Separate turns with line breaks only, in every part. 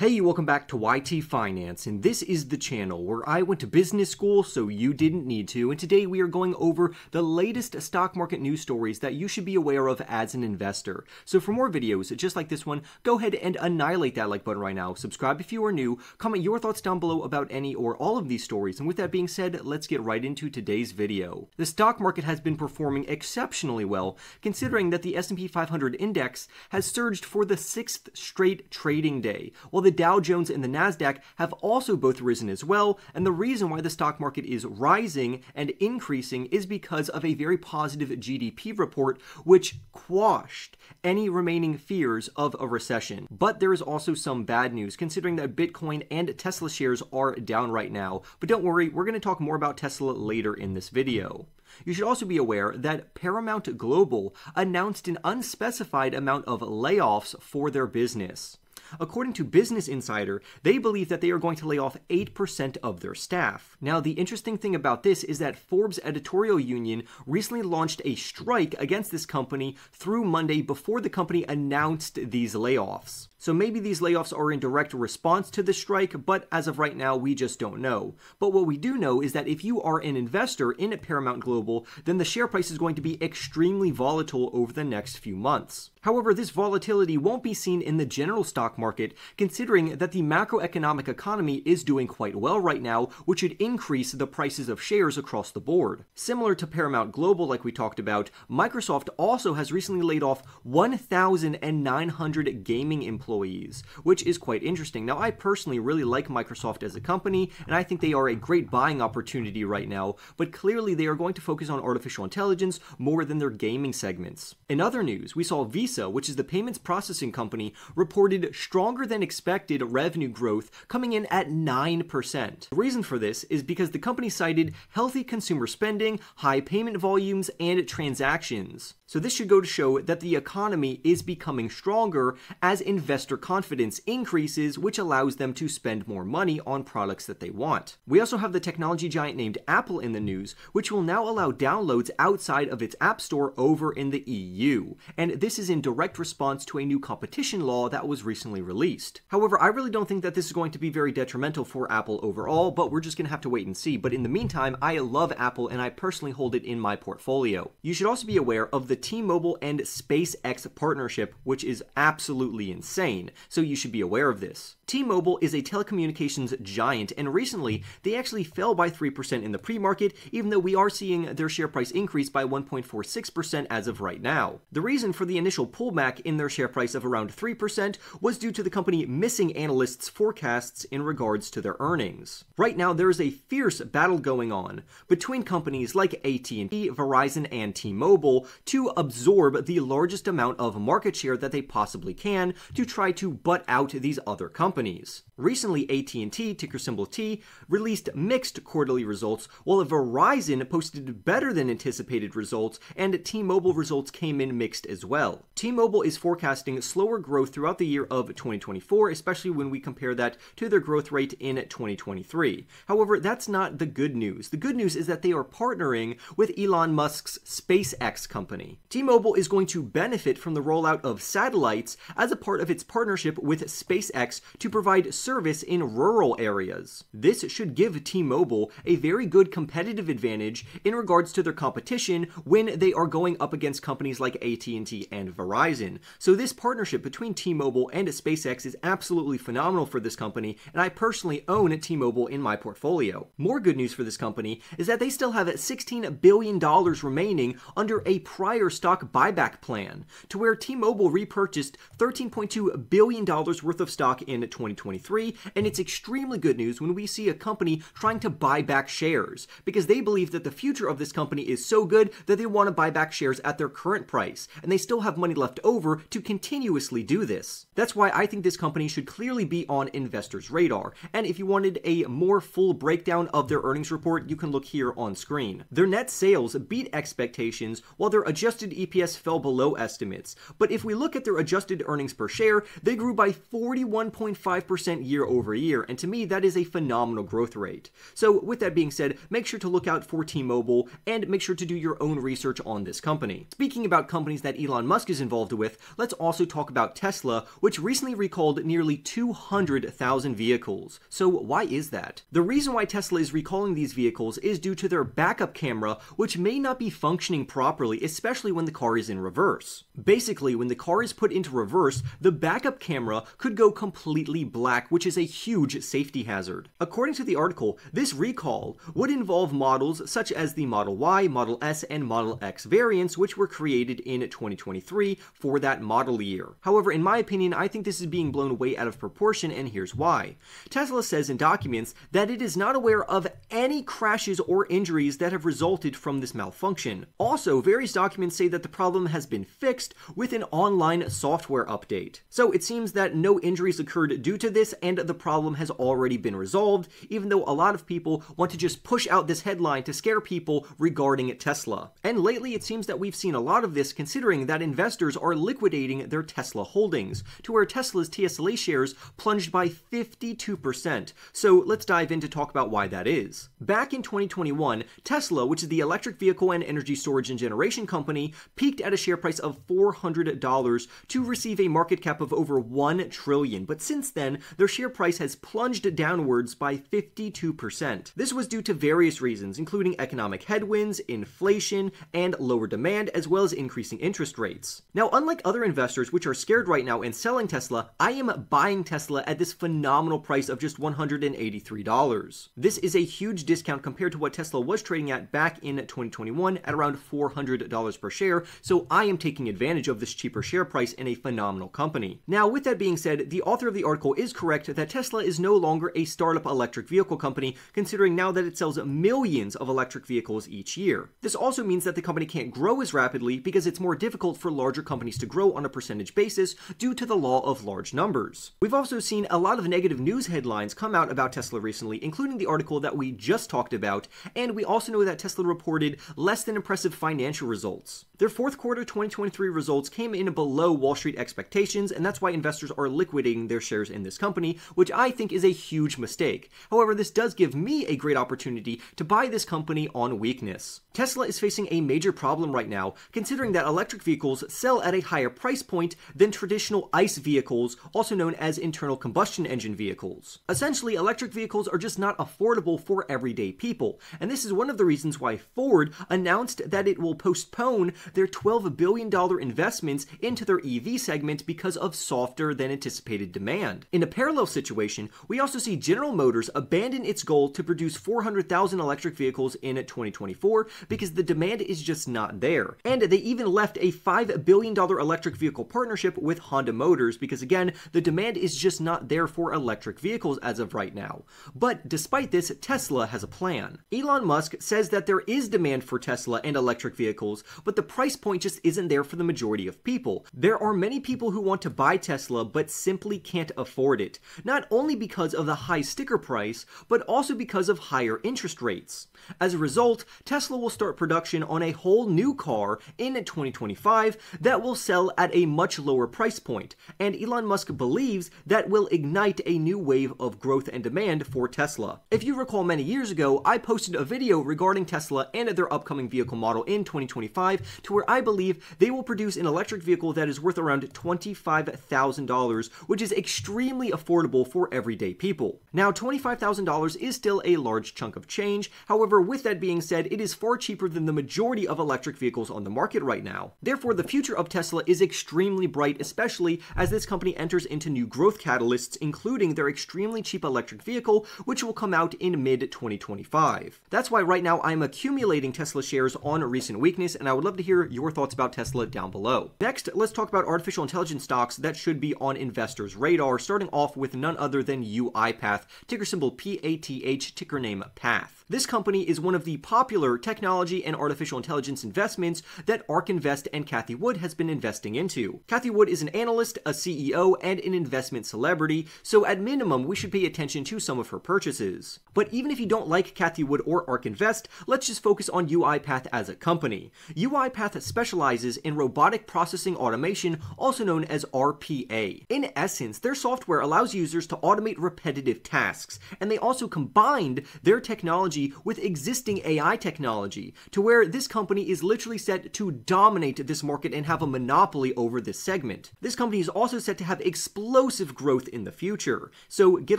Hey, welcome back to YT Finance, and this is the channel where I went to business school so you didn't need to, and today we are going over the latest stock market news stories that you should be aware of as an investor. So for more videos just like this one, go ahead and annihilate that like button right now, subscribe if you are new, comment your thoughts down below about any or all of these stories, and with that being said, let's get right into today's video. The stock market has been performing exceptionally well, considering that the S&P 500 index has surged for the sixth straight trading day, while the the Dow Jones and the NASDAQ have also both risen as well, and the reason why the stock market is rising and increasing is because of a very positive GDP report, which quashed any remaining fears of a recession. But there is also some bad news, considering that Bitcoin and Tesla shares are down right now. But don't worry, we're going to talk more about Tesla later in this video. You should also be aware that Paramount Global announced an unspecified amount of layoffs for their business. According to Business Insider, they believe that they are going to lay off 8% of their staff. Now, the interesting thing about this is that Forbes Editorial Union recently launched a strike against this company through Monday before the company announced these layoffs. So maybe these layoffs are in direct response to the strike, but as of right now, we just don't know. But what we do know is that if you are an investor in Paramount Global, then the share price is going to be extremely volatile over the next few months. However, this volatility won't be seen in the general stock market, considering that the macroeconomic economy is doing quite well right now, which should increase the prices of shares across the board. Similar to Paramount Global, like we talked about, Microsoft also has recently laid off 1,900 gaming employees employees, which is quite interesting. Now, I personally really like Microsoft as a company, and I think they are a great buying opportunity right now, but clearly they are going to focus on artificial intelligence more than their gaming segments. In other news, we saw Visa, which is the payments processing company, reported stronger than expected revenue growth coming in at 9%. The reason for this is because the company cited healthy consumer spending, high payment volumes, and transactions. So this should go to show that the economy is becoming stronger as investor confidence increases, which allows them to spend more money on products that they want. We also have the technology giant named Apple in the news, which will now allow downloads outside of its App Store over in the EU. And this is in direct response to a new competition law that was recently released. However, I really don't think that this is going to be very detrimental for Apple overall, but we're just going to have to wait and see. But in the meantime, I love Apple and I personally hold it in my portfolio. You should also be aware of the T-Mobile and SpaceX partnership, which is absolutely insane, so you should be aware of this. T-Mobile is a telecommunications giant, and recently they actually fell by 3% in the pre-market, even though we are seeing their share price increase by 1.46% as of right now. The reason for the initial pullback in their share price of around 3% was due to the company missing analysts' forecasts in regards to their earnings. Right now, there is a fierce battle going on between companies like AT&T, Verizon, and T-Mobile to absorb the largest amount of market share that they possibly can to try to butt out these other companies. Recently, AT&T, ticker symbol T, released mixed quarterly results, while Verizon posted better than anticipated results, and T-Mobile results came in mixed as well. T-Mobile is forecasting slower growth throughout the year of 2024, especially when we compare that to their growth rate in 2023. However, that's not the good news. The good news is that they are partnering with Elon Musk's SpaceX company. T-Mobile is going to benefit from the rollout of satellites as a part of its partnership with SpaceX to provide service in rural areas. This should give T-Mobile a very good competitive advantage in regards to their competition when they are going up against companies like AT&T and Verizon. So this partnership between T-Mobile and SpaceX is absolutely phenomenal for this company, and I personally own T-Mobile in my portfolio. More good news for this company is that they still have $16 billion remaining under a prior stock buyback plan, to where T-Mobile repurchased $13.2 billion worth of stock in 2023 and it's extremely good news when we see a company trying to buy back shares, because they believe that the future of this company is so good that they want to buy back shares at their current price, and they still have money left over to continuously do this. That's why I think this company should clearly be on investors' radar, and if you wanted a more full breakdown of their earnings report, you can look here on screen. Their net sales beat expectations, while their adjusted adjusted EPS fell below estimates, but if we look at their adjusted earnings per share, they grew by 41.5% year over year, and to me, that is a phenomenal growth rate. So, with that being said, make sure to look out for T Mobile and make sure to do your own research on this company. Speaking about companies that Elon Musk is involved with, let's also talk about Tesla, which recently recalled nearly 200,000 vehicles. So, why is that? The reason why Tesla is recalling these vehicles is due to their backup camera, which may not be functioning properly, especially when the car is in reverse. Basically, when the car is put into reverse, the backup camera could go completely black, which is a huge safety hazard. According to the article, this recall would involve models such as the Model Y, Model S, and Model X variants, which were created in 2023 for that model year. However, in my opinion, I think this is being blown way out of proportion, and here's why. Tesla says in documents that it is not aware of any crashes or injuries that have resulted from this malfunction. Also, various documents say that the problem has been fixed with an online software update. So it seems that no injuries occurred due to this and the problem has already been resolved, even though a lot of people want to just push out this headline to scare people regarding Tesla. And lately it seems that we've seen a lot of this considering that investors are liquidating their Tesla holdings, to where Tesla's TSLA shares plunged by 52%. So let's dive in to talk about why that is. Back in 2021, Tesla, which is the electric vehicle and energy storage and generation company, peaked at a share price of $400 to receive a market cap of over 1 trillion, but since then, their share price has plunged downwards by 52%. This was due to various reasons, including economic headwinds, inflation, and lower demand, as well as increasing interest rates. Now, unlike other investors which are scared right now and selling Tesla, I am buying Tesla at this phenomenal price of just $183. This is a huge discount compared to what Tesla was trading at back in 2021 at around $400 per share, so I am taking advantage of this cheaper share price in a phenomenal company. Now, with that being said, the author of the article is correct that Tesla is no longer a startup electric vehicle company, considering now that it sells millions of electric vehicles each year. This also means that the company can't grow as rapidly because it's more difficult for larger companies to grow on a percentage basis due to the law of large numbers. We've also seen a lot of negative news headlines come out about Tesla recently, including the article that we just talked about, and we also know that Tesla reported less than impressive financial results. Their fourth quarter 2023 results came in below Wall Street expectations, and that's why investors are liquidating their shares in this company, which I think is a huge mistake. However, this does give me a great opportunity to buy this company on weakness. Tesla is facing a major problem right now, considering that electric vehicles sell at a higher price point than traditional ICE vehicles, also known as internal combustion engine vehicles. Essentially, electric vehicles are just not affordable for everyday people, and this is one of the reasons why Ford announced that it will postpone their $12 billion investments into their EV segment because of softer than anticipated demand. In a parallel situation, we also see General Motors abandon its goal to produce 400,000 electric vehicles in 2024 because the demand is just not there. And they even left a $5 billion electric vehicle partnership with Honda Motors because, again, the demand is just not there for electric vehicles as of right now. But despite this, Tesla has a plan. Elon Musk says that there is demand for Tesla and electric vehicles, but the price point just isn't there for the majority of people. There are many people who want to buy Tesla but simply can't afford it, not only because of the high sticker price, but also because of higher interest rates. As a result, Tesla will start production on a whole new car in 2025 that will sell at a much lower price point, and Elon Musk believes that will ignite a new wave of growth and demand for Tesla. If you recall many years ago, I posted a video regarding Tesla and their upcoming vehicle model in 2025 to where I believe they will produce an electric vehicle that is worth around $25,000, which is extremely affordable for everyday people. Now, $25,000 is still a large chunk of change, however, with that being said, it is far cheaper than the majority of electric vehicles on the market right now. Therefore, the future of Tesla is extremely bright, especially as this company enters into new growth catalysts, including their extremely cheap electric vehicle, which will come out in mid 2025. That's why right now I'm accumulating Tesla shares on recent weakness, and I would love to hear your thoughts about Tesla down below. Next, let's talk about artificial intelligence stocks that should be on investors' radar, starting off with none other than UiPath, ticker symbol PATH, ticker name PATH. This company is one of the popular technology and artificial intelligence investments that ARK Invest and Cathie Wood has been investing into. Cathie Wood is an analyst, a CEO, and an investment celebrity, so at minimum, we should pay attention to some of her purchases. But even if you don't like Cathie Wood or ARK Invest, let's just focus on UiPath as a company. UI UiPath specializes in robotic processing automation, also known as RPA. In essence, their software allows users to automate repetitive tasks, and they also combined their technology with existing AI technology to where this company is literally set to dominate this market and have a monopoly over this segment. This company is also set to have explosive growth in the future, so get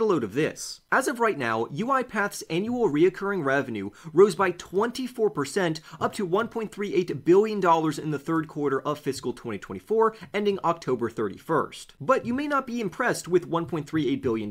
a load of this. As of right now, UiPath's annual reoccurring revenue rose by 24% up to $1.38 billion in the third quarter of fiscal 2024, ending October 31st. But you may not be impressed with $1.38 billion,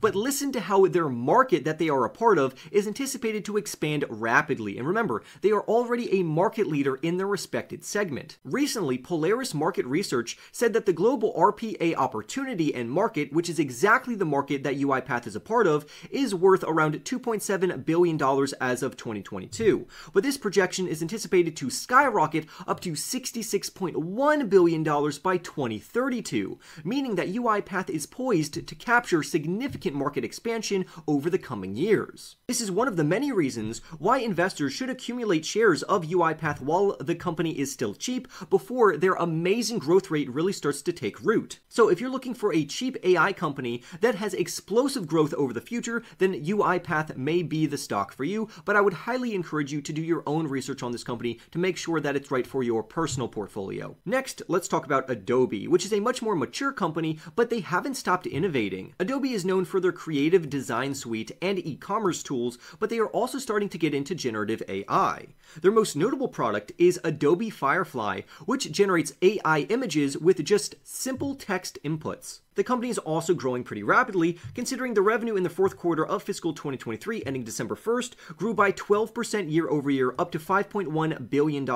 but listen to how their market that they are a part of is anticipated to expand rapidly. And remember, they are already a market leader in their respected segment. Recently, Polaris Market Research said that the global RPA opportunity and market, which is exactly the market that UiPath is a part of, is worth around $2.7 billion as of 2022. But this projection is anticipated to skyrocket up to $66.1 billion by 2032, meaning that UiPath is poised to capture significant market expansion over the coming years. This is one of the many reasons why investors should accumulate shares of UiPath while the company is still cheap before their amazing growth rate really starts to take root. So if you're looking for a cheap AI company that has explosive growth over the future, then UiPath may be the stock for you, but I would highly encourage you to do your own research on this company to make sure that it's right for your personal portfolio. Next, let's talk about Adobe, which is a much more mature company, but they haven't stopped innovating. Adobe is known for their creative design suite and e-commerce tools, but they are also starting to get into generative AI. Their most notable product is Adobe Firefly, which generates AI images with just simple text inputs. The company is also growing pretty rapidly, considering the revenue in the fourth quarter of fiscal 2023 ending December 1st grew by 12% year over year up to $5.1 billion,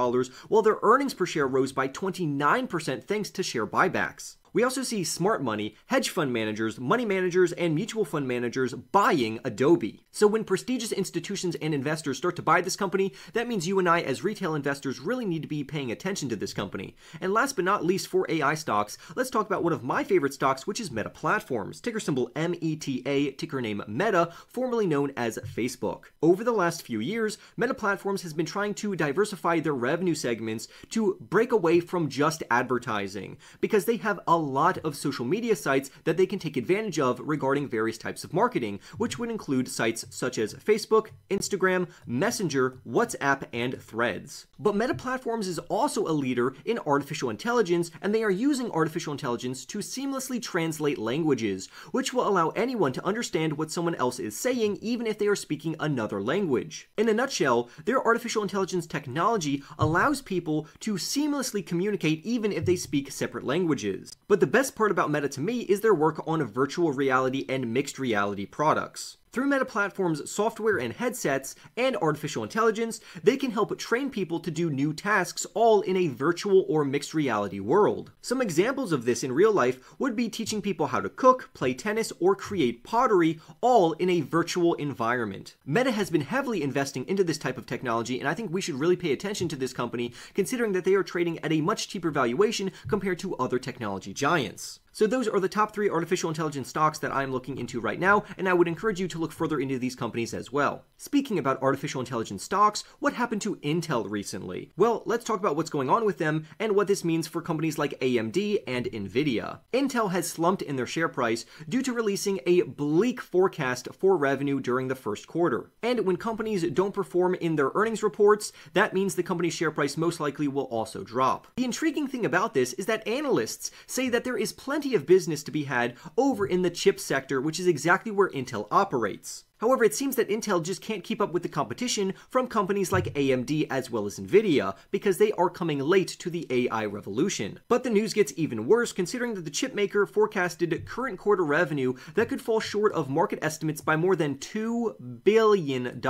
while their earnings per share rose by 29% thanks to share buybacks. We also see smart money, hedge fund managers, money managers, and mutual fund managers buying Adobe. So when prestigious institutions and investors start to buy this company, that means you and I as retail investors really need to be paying attention to this company. And last but not least for AI stocks, let's talk about one of my favorite stocks, which is Meta Platforms, ticker symbol META, ticker name Meta, formerly known as Facebook. Over the last few years, Meta Platforms has been trying to diversify their revenue segments to break away from just advertising because they have a lot of social media sites that they can take advantage of regarding various types of marketing, which would include sites such as Facebook, Instagram, Messenger, WhatsApp, and Threads. But Meta Platforms is also a leader in artificial intelligence, and they are using artificial intelligence to seamlessly translate languages, which will allow anyone to understand what someone else is saying even if they are speaking another language. In a nutshell, their artificial intelligence technology allows people to seamlessly communicate even if they speak separate languages. But the best part about Meta to me is their work on virtual reality and mixed reality products. Through Meta Platform's software and headsets and artificial intelligence, they can help train people to do new tasks all in a virtual or mixed reality world. Some examples of this in real life would be teaching people how to cook, play tennis, or create pottery, all in a virtual environment. Meta has been heavily investing into this type of technology, and I think we should really pay attention to this company considering that they are trading at a much cheaper valuation compared to other technology giants. So those are the top three artificial intelligence stocks that I'm looking into right now, and I would encourage you to look further into these companies as well. Speaking about artificial intelligence stocks, what happened to Intel recently? Well, let's talk about what's going on with them and what this means for companies like AMD and Nvidia. Intel has slumped in their share price due to releasing a bleak forecast for revenue during the first quarter. And when companies don't perform in their earnings reports, that means the company's share price most likely will also drop. The intriguing thing about this is that analysts say that there is plenty plenty of business to be had over in the chip sector, which is exactly where Intel operates. However, it seems that Intel just can't keep up with the competition from companies like AMD as well as Nvidia, because they are coming late to the AI revolution. But the news gets even worse considering that the chipmaker forecasted current quarter revenue that could fall short of market estimates by more than $2 billion.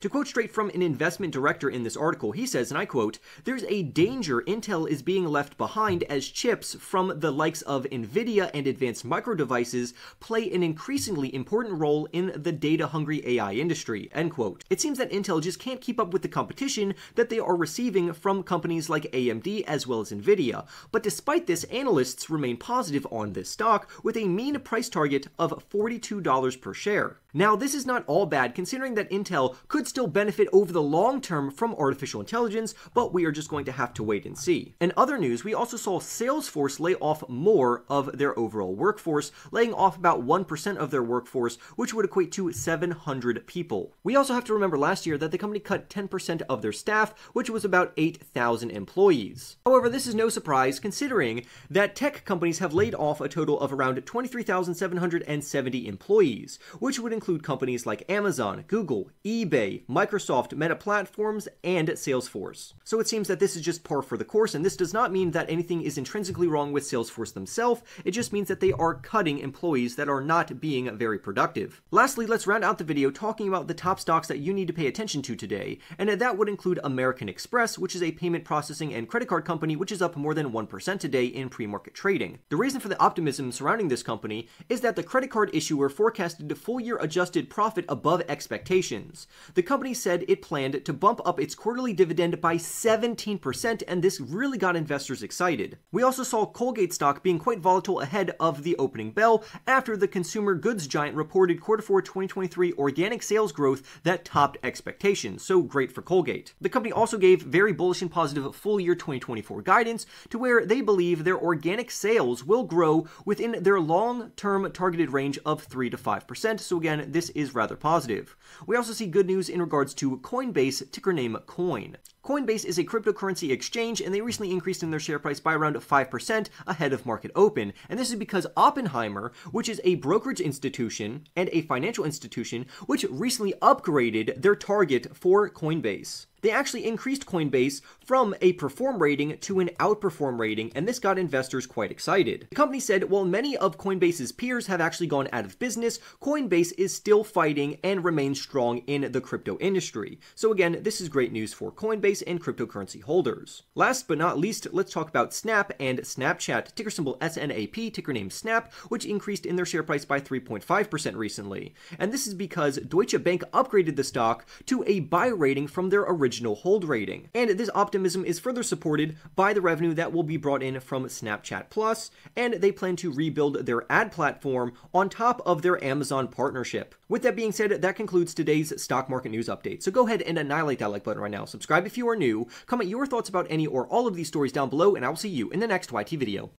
To quote straight from an investment director in this article, he says, and I quote, There's a danger Intel is being left behind as chips from the likes of NVIDIA and advanced micro devices play an increasingly important role in the data-hungry AI industry, end quote. It seems that Intel just can't keep up with the competition that they are receiving from companies like AMD as well as Nvidia, but despite this, analysts remain positive on this stock with a mean price target of $42 per share. Now, this is not all bad considering that Intel could still benefit over the long term from artificial intelligence, but we are just going to have to wait and see. In other news, we also saw Salesforce lay off more of their overall workforce, laying off about 1% of their workforce, which would equate to 700 people. We also have to remember last year that the company cut 10% of their staff, which was about 8,000 employees. However, this is no surprise considering that tech companies have laid off a total of around 23,770 employees, which would include companies like Amazon, Google, eBay, Microsoft, Meta Platforms, and Salesforce. So it seems that this is just par for the course, and this does not mean that anything is intrinsically wrong with Salesforce themselves, it just means that they are cutting employees that are not being very productive. Lastly, let's round out the video talking about the top stocks that you need to pay attention to today, and that would include American Express, which is a payment processing and credit card company which is up more than 1% today in pre-market trading. The reason for the optimism surrounding this company is that the credit card issuer forecasted full year adjusted profit above expectations. The company said it planned to bump up its quarterly dividend by 17%, and this really got investors excited. We also saw Colgate stock being quite volatile ahead of the opening bell after the consumer goods giant reported quarter 4 2023 organic sales growth that topped expectations, so great for Colgate. The company also gave very bullish and positive full year 2024 guidance to where they believe their organic sales will grow within their long term targeted range of 3 to 5%, so again, again, this is rather positive. We also see good news in regards to Coinbase, ticker name Coin. Coinbase is a cryptocurrency exchange, and they recently increased in their share price by around 5% ahead of market open. And this is because Oppenheimer, which is a brokerage institution and a financial institution, which recently upgraded their target for Coinbase they actually increased Coinbase from a perform rating to an outperform rating, and this got investors quite excited. The company said while many of Coinbase's peers have actually gone out of business, Coinbase is still fighting and remains strong in the crypto industry. So again, this is great news for Coinbase and cryptocurrency holders. Last but not least, let's talk about Snap and Snapchat, ticker symbol SNAP, ticker name Snap, which increased in their share price by 3.5% recently. And this is because Deutsche Bank upgraded the stock to a buy rating from their original original hold rating. And this optimism is further supported by the revenue that will be brought in from Snapchat Plus, and they plan to rebuild their ad platform on top of their Amazon partnership. With that being said, that concludes today's stock market news update. So go ahead and annihilate that like button right now. Subscribe if you are new. Comment your thoughts about any or all of these stories down below, and I will see you in the next YT video.